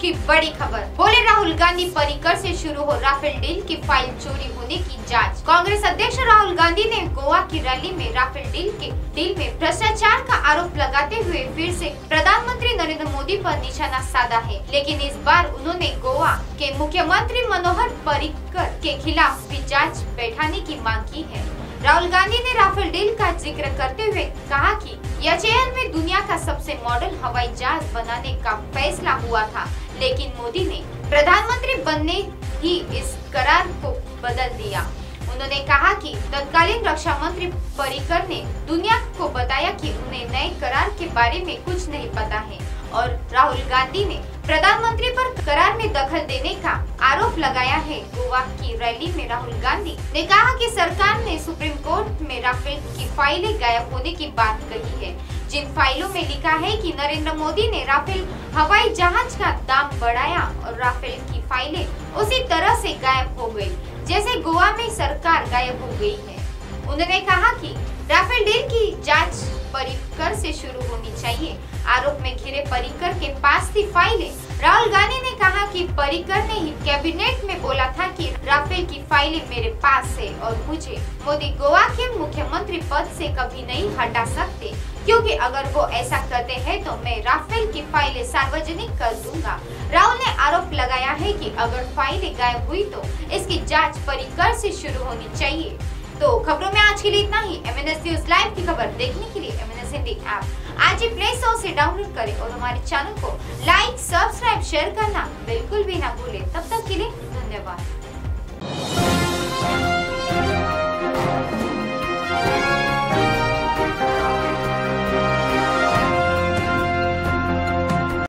की बड़ी खबर। बोले राहुल गांधी परिकर से शुरू हो राफेल डील की फ़ाइल चोरी होने की जाँच। कांग्रेस अध्यक्ष राहुल गांधी ने गोवा की रैली में राफेल डील के डील में भ्रष्टाचार का आरोप लगाते हुए फिर से प्रधानमंत्री नरेंद्र मोदी पर निशाना साधा है। लेकिन इस बार उन्होंने गोवा के मुख्यमंत्री मनोहर पर्रिकर के खिलाफ भी जाँच बैठाने की मांग की है। राहुल गांधी ने राफेल डील का ज़िक्र करते हुए कहा कि एच में दुनिया का सबसे मॉडल हवाई जहाज़ बनाने का फैसला हुआ था, लेकिन मोदी ने प्रधानमंत्री बनने ही इस करार को बदल दिया। उन्होंने कहा कि तत्कालीन रक्षा मंत्री परिकर ने दुनिया को बताया कि उन्हें नए करार के बारे में कुछ नहीं पता है। और राहुल गांधी ने प्रधानमंत्री पर करार में दखल देने का आरोप लगाया है। गोवा की रैली में राहुल गांधी ने कहा कि सरकार ने सुप्रीम कोर्ट में राफेल की फाइलें गायब होने की बात कही है। जिन फाइलों में लिखा है कि नरेंद्र मोदी ने राफेल हवाई जहाज़ का दाम बढ़ाया और राफेल की फाइलें उसी तरह से गायब हो गई, जैसे गोवा में सरकार गायब हो गई है। उन्होंने कहा कि राफेल डील की जाँच परिकर से शुरू होनी चाहिए। आरोप में घिरे परिकर के पास थी फाइलें राहुल गांधी ने कहा कि परिकर ने ही कैबिनेट में बोला था कि राफेल की फाइलें मेरे पास है और मुझे मोदी गोवा के मुख्यमंत्री पद से कभी नहीं हटा सकते, क्योंकि अगर वो ऐसा करते हैं तो मैं राफेल की फाइलें सार्वजनिक कर दूँगा। राहुल ने आरोप लगाया है कि अगर फाइलें गायब हुई तो इसकी जाँच परिकर से शुरू होनी चाहिए। तो खबरों में आज के लिए इतना ही। एम एन न्यूज़ लाइव की खबर देखने के लिए हिंदी ऐप आज ही प्ले स्टोर से डाउनलोड करें और हमारे चैनल को लाइक सब्सक्राइब शेयर करना बिल्कुल भी ना भूलें